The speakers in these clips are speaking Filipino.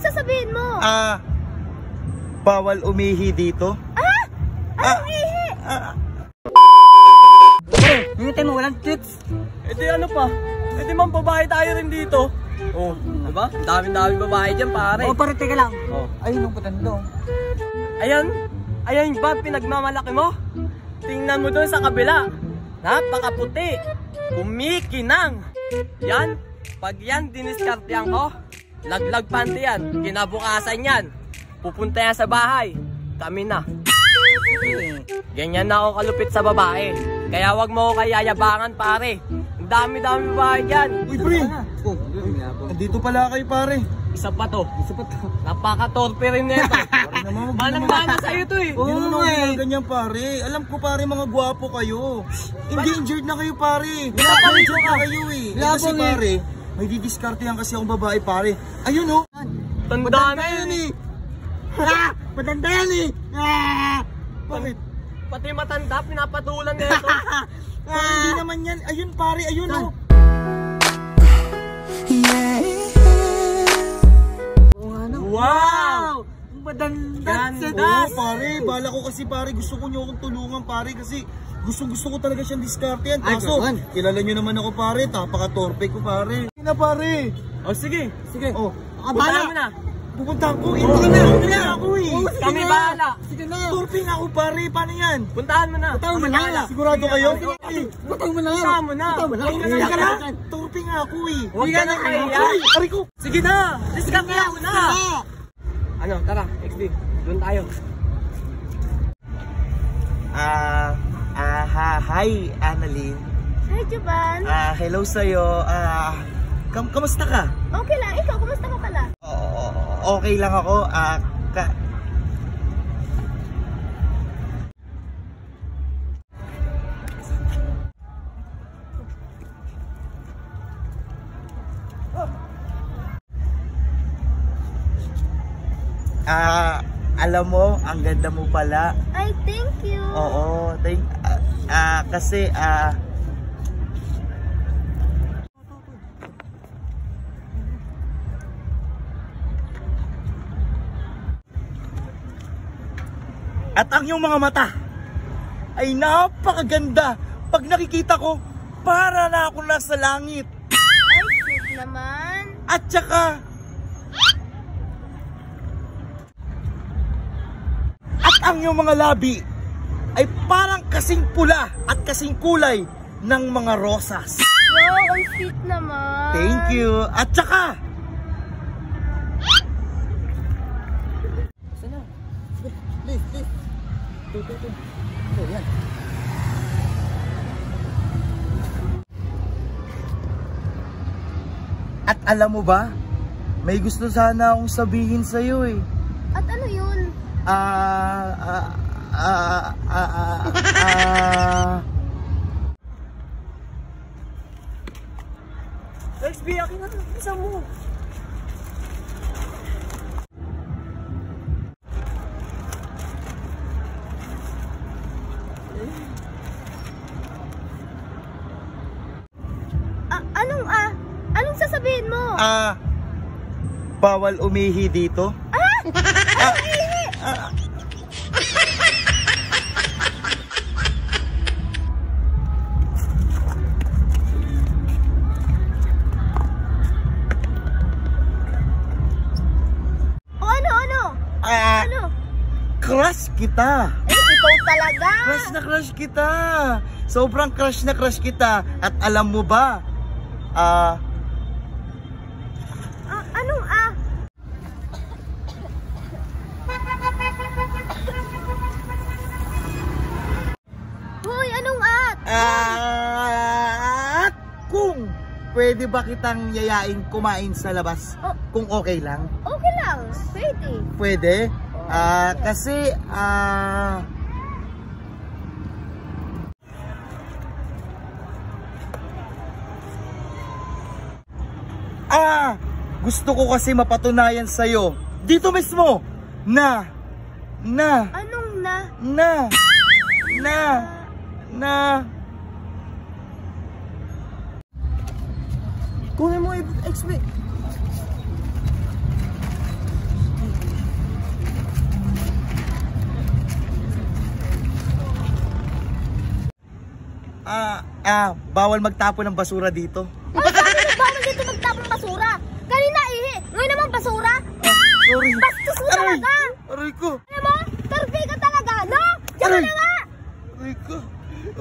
Anong sasabihin mo? Ah, bawal umihi dito. ah? Ah, Anong ihi? ah, hinintay mo, walang chicks. E di ano pa? E di man babae tayo rin dito. Oh, diba? Ang daming-daming babae dyan, pare. O, pare, teka lang. Oh. Ayun ang patanda. oh. Ayan, ayan ba pinagmamalaki mo? Tingnan mo doon sa kabila. Napakaputi. Kumikinang. Yan, pag yan diniskartehan ko, laglag panty yan. Kinabukasan yan. Pupunta yan sa bahay. Kami na. Ganyan na ako kalupit sa babae. Kaya wag mo ko kayayabangan pare. Ang dami-dami babae dyan. Uy, pre! Oh, Nandito pala kayo, pare. Isa pa to. isa pa to. Napaka-torpe rin. Pare naman, Manang-mana sa'yo to eh. Oo, ako eh. ganyan, pare. Alam ko, pare, mga gwapo kayo. Endangered na kayo, pare. Labang Endangered na ka. kayo, eh. Kasi, pare, may didiskartehan kasi akong babae, pare. Ayun, oh. Tanda na yun eh. Ah! Patanda yan eh! Ah! Bakit? Pati matanda, pinapatulan nito. Pare, hindi naman yan. Ayun, pare, ayun, oh. Oo nga no. Wow! Patanda Ganda. sa Oo, pare. Bala ko kasi, pare, gusto ko nyo akong tulungan, pare, kasi gusto gusto ko talaga siyang diskartehan. Ay, Kaso, naman. kilala nyo naman ako, pare. Tapaka-torpe ko, pare. Hindi na, pare. O sige, sige. Oh, Punta mo na. pupunta ko. Hindi na, hindi na ako, eh. Sige Kami bahala. Sige na. Torpe nga ako, pare. Paano yan? Puntahan mo na. Puntahan mo Kami na. Sigurado kayo? Ay, Butang mo na. Puntahan mo na. Butang mo na. Ka ka nga ako, eh. Huwag ka na kaya. Ay. Sige na. Discount na ako na. Ano, tara, XD. Doon tayo. Ah, ah, ha, hi, Annalyn. Hi, Juban. Ah, hello sa'yo. Ah, kam kamusta ka? Okay lang. Ikaw, kumusta ka pala? Oo, okay lang ako. Ah, ka Ah, alam mo, ang ganda mo pala. Ay, thank you. Oo, thank ah, ah, kasi ah At ang iyong mga mata ay napakaganda. Pag nakikita ko, para na ako nasa langit. Ay, sweet naman. At saka, ang iyong mga labi ay parang kasing pula at kasing kulay ng mga rosas. Wow, ang sweet naman. Thank you. At saka, Please, please. Ito, ito, ito. Ito, yan. at alam mo ba, may gusto sana akong sabihin sa'yo eh. At ano yun? Ah, ah, ah, ah, ah, ah, akin na. Isa mo. Anong ah? Anong sasabihin mo? ah, bawal umihi dito. ah? crush kita. Eh, ikaw talaga. Crush na crush kita. Sobrang crush na crush kita. At alam mo ba, ah, Ah, kung pwede ba kitang yayain kumain sa labas? Oh. Kung okay lang? Okay lang. Pwede. Pwede? Ah, kasi, ah... ah, gusto ko kasi mapatunayan sa'yo, dito mismo, na, na, Anong na? na, na, na, Kunin mo i-explain. Ah, ah, bawal magtapon ng basura dito. Bawal dito magtapon ng basura? Kanina ihi, ngayon naman basura. Ah, sorry. Bastos mo talaga. Aray ko. Alam mo, tarbi ka talaga, no? Diyan na nga. Aray ko.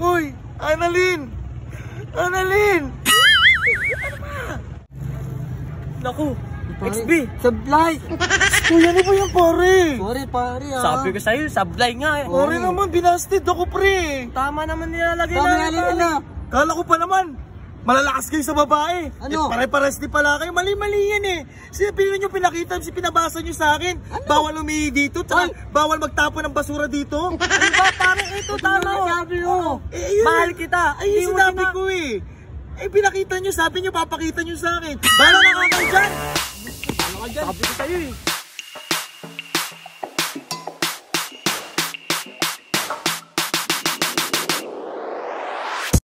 Uy, Annalyn! Annalyn! Naku, Pare, XB, Sablay! Uy, ano ba yan, pare? Sorry, pare ah. sabi ko sa'yo, sablay nga eh. Pare naman, binasted ako, pre. Tama naman nilalagay Tama na. nga lang na. Kala ko pa naman, malalakas kayo sa babae. Ano? Eh, pare-pares di pala kayo. Mali-mali yan eh. Sinabi nyo pinakita, si pinabasa nyo sa akin. Bawal umihi dito, tsaka Ay! bawal magtapon ng basura dito. Ano ba, pare, ito tama. Ano sabi mo? Eh, Mahal kita. Ay, Hindi yung mo sinabi sina- ko eh. Eh, pinakita nyo, sabi nyo, papakita nyo sa akin. Bala na nga kayo dyan. Sabi ko sa'yo eh.